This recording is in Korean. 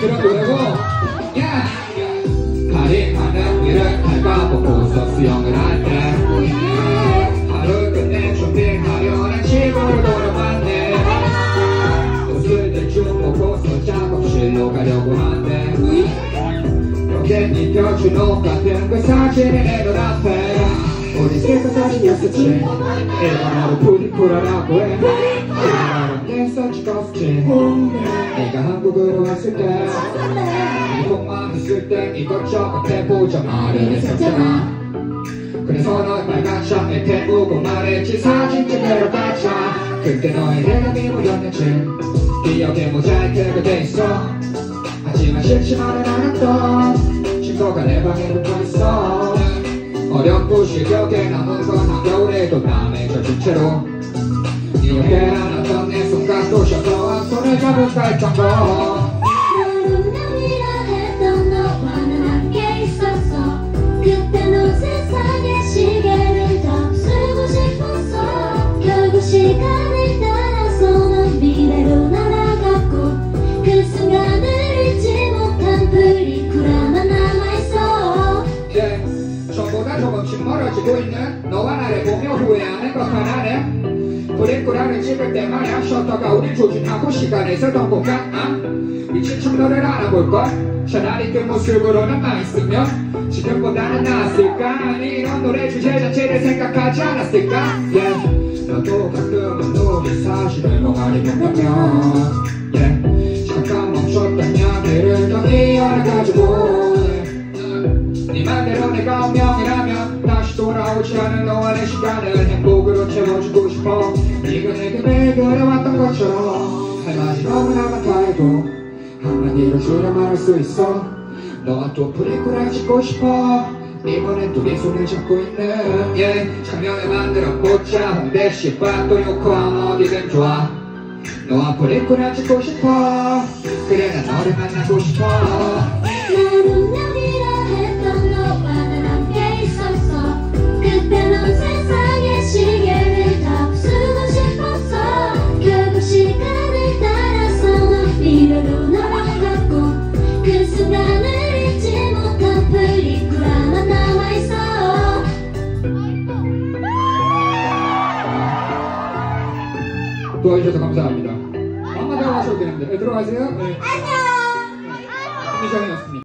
노래고, 야! 파리하는 일을 갈가먹고서 수영을 할때 가려고 한대 로켓 입혀준 옷 같은 그 사진을 내눈 앞에 우리 스케이터 사진이었었지 일본어로 푸디쿠라라고 해. 댄서 찍었지 내가 한국으로 왔을 때 일본만 있을 땐 이것저것 해보자 말을 했었잖아. 그래서 널 빨간 샤에 태우고 말했지. 사진 찍으러 가자. 그때 너의 대답이 뭐였는지 기억에 모자이크가 돼있어 하지만 싫지만은 않았던 친구가 내 방에 붙어있어 어렴풋이 기억에 남은 건 한겨울에도 남의 젖은 채로 이렇게 안았던 내 손가락도 셔서 손을 잡을까 할 정도 멀어지고 있는 너와 나를 보며 후회하는 것 하나는 브레이크라를 찍을 때 말야 셔터가 우리 조준하고 시간을 쓰던 공간 아? 미친 척 너를 알아볼걸 차라리 그 모습으로는 쓰면 지금보다는 나았을까 이런 노래 주제 자체를 생각하지 않았을까 예, 나도 가끔은 눈이 사실을 멍하니 본다면 예, 잠깐 멈췄던 이야기를 더 이어나가지고 다시 돌아오지 않을 너와 내 시간을 행복으로 채워주고 싶어. 네가 내게 매일 그려왔던 것처럼 할 말이 너무나 많다 해도 한마디로 줄여 말할 수 있어. 너와 또 プリクラ 찍고 싶어. 이번엔 둘이 손을 잡고 있는 예 장면을 만들어 보자. 홍대 시부야도 요코하마 어디든 좋아. 너와 プリクラ 찍고 싶어. 그래 난 너를 만나고 싶어 도와주셔서 감사합니다. 한마디 하셔도 되는데 네, 들어가세요. 네. 안녕. 컨디션이었습니다.